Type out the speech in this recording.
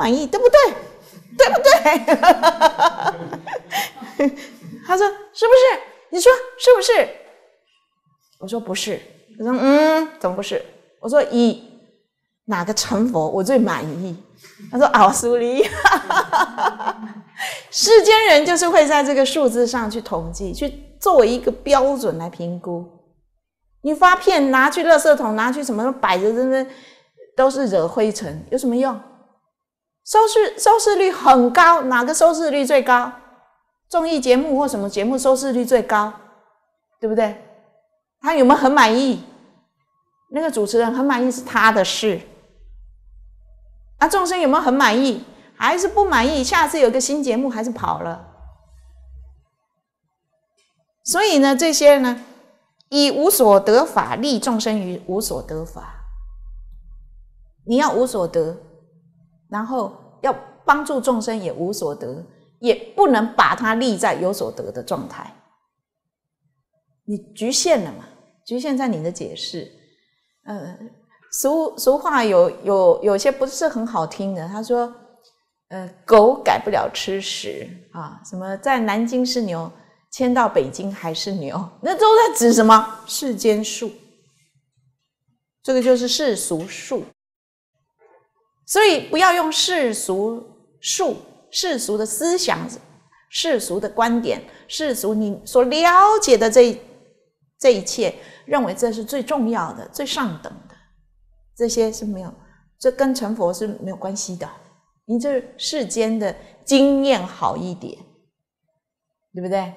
满意，对不对？对不对？他说是不是？你说是不是？我说不是。他说嗯，怎么不是？我说一哪个成佛我最满意？他说奥苏利。世间人就是会在这个数字上去统计，去作为一个标准来评估。你发片拿去垃圾桶，拿去什么摆着，真的都是惹灰尘，有什么用？收视收视率很高，哪个收视率最高？综艺节目或什么节目收视率最高？对不对？他有没有很满意？那个主持人很满意是他的事。啊，众生有没有很满意？还是不满意？下次有个新节目还是跑了。所以呢，这些呢，以无所得法利众生于无所得法。你要无所得，然后要帮助众生也无所得，也不能把它立在有所得的状态。你局限了嘛？局限在你的解释。呃，俗俗话有有有些不是很好听的，他说。呃，狗改不了吃屎啊！什么在南京是牛，迁到北京还是牛？那都在指什么世间术？这个就是世俗术。所以不要用世俗术、世俗的思想、世俗的观点、世俗你所了解的这这一切，认为这是最重要的、最上等的，这些是没有，这跟成佛是没有关系的。你这世间的经验好一点，对不对？